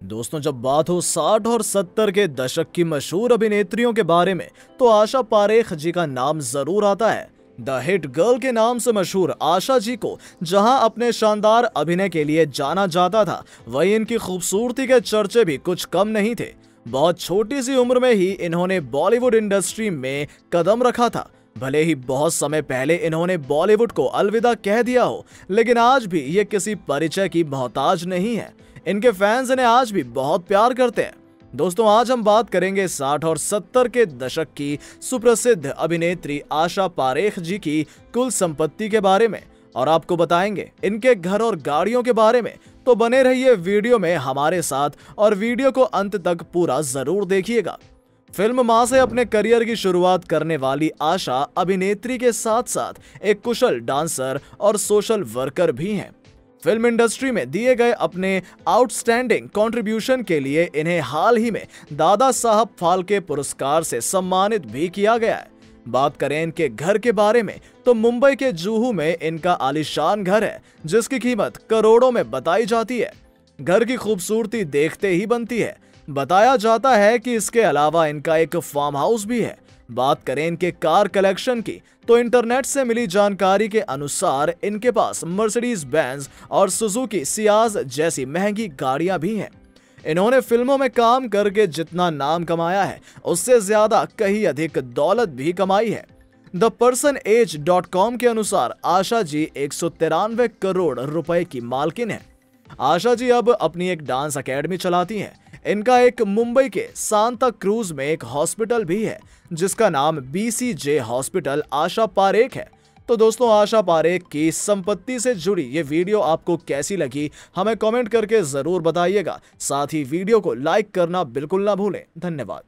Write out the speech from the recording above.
दोस्तों, जब बात हो 60 और 70 के दशक की मशहूर अभिनेत्रियों के बारे में तो आशा पारेख जी का नाम ज़रूर आता है। द हिट गर्ल के नाम से मशहूर आशा जी को जहाँ अपने शानदार अभिनय के लिए जाना जाता था, वहीं इनकी खूबसूरती के चर्चे भी कुछ कम नहीं थे। बहुत छोटी सी उम्र में ही इन्होंने बॉलीवुड इंडस्ट्री में कदम रखा था। भले ही बहुत समय पहले इन्होंने बॉलीवुड को अलविदा कह दिया हो, लेकिन आज भी ये किसी परिचय की मोहताज नहीं है। इनके फैंस इन्हें आज भी बहुत प्यार करते हैं। दोस्तों, आज हम बात करेंगे 60 और 70 के दशक की सुप्रसिद्ध अभिनेत्री आशा पारेख जी की कुल संपत्ति के बारे में। और आपको बताएँगे, इनके घर और गाड़ियों के बारे में। तो बने रहिए वीडियो में हमारे साथ और वीडियो को अंत तक पूरा ज़रूर देखिएगा। फ़िल्म माँ से अपने करियर की शुरुआत करने वाली आशा अभिनेत्री के साथ साथ एक कुशल डांसर और सोशल वर्कर भी हैं। फ़िल्म इंडस्ट्री में दिए गए अपने आउटस्टैंडिंग कंट्रीब्यूशन के लिए इन्हें हाल ही में दादा साहब फाल्के पुरस्कार से सम्मानित भी किया गया है। बात करें इनके घर के बारे में तो मुंबई के जूहू में इनका आलिशान घर है, जिसकी कीमत करोड़ों में बताई जाती है। घर की खूबसूरती देखते ही बनती है। बताया जाता है कि इसके अलावा इनका एक फार्म हाउस भी है। बात करें इनके कार कलेक्शन की तो इंटरनेट से मिली जानकारी के अनुसार इनके पास मर्सिडीज बैंस और सुजुकी सियाज जैसी महँगी गाड़ियाँ भी हैं। इन्होंने फ़िल्मों में काम करके जितना नाम कमाया है, उससे ज़्यादा कहीं अधिक दौलत भी कमाई है। The person as dot com के अनुसार आशा जी एक सौ तिरानवे करोड़ रुपए की मालकिन है। आशा जी अब अपनी एक डांस अकेडमी चलाती हैं इनका एक मुंबई के सांता क्रूज में एक हॉस्पिटल भी है, जिसका नाम बीसीजे हॉस्पिटल आशा पारेख है। तो दोस्तों, आशा पारेख की संपत्ति से जुड़ी ये वीडियो आपको कैसी लगी, हमें कमेंट करके ज़रूर बताइएगा। साथ ही वीडियो को लाइक करना बिल्कुल ना भूलें। धन्यवाद।